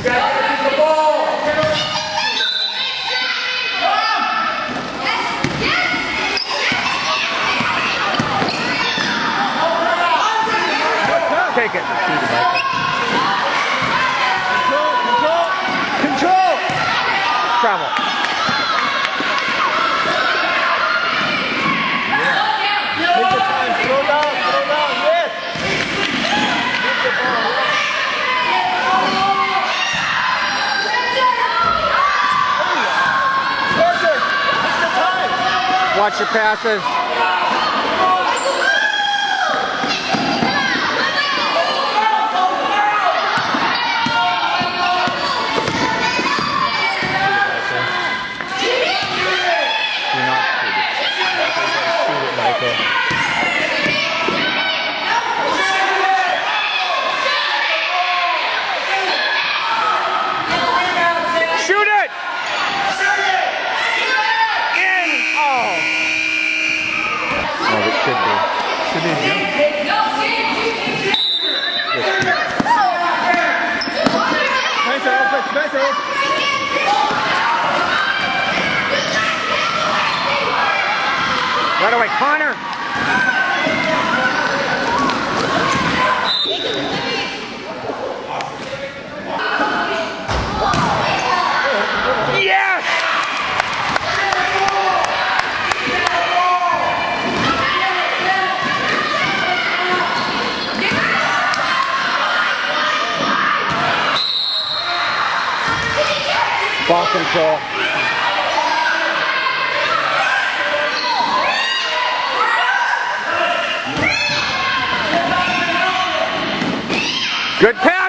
Take it. Control, control, control. Travel. Watch your passes. Should be. Should be. Nice nice. Right away, Connor! Good pass.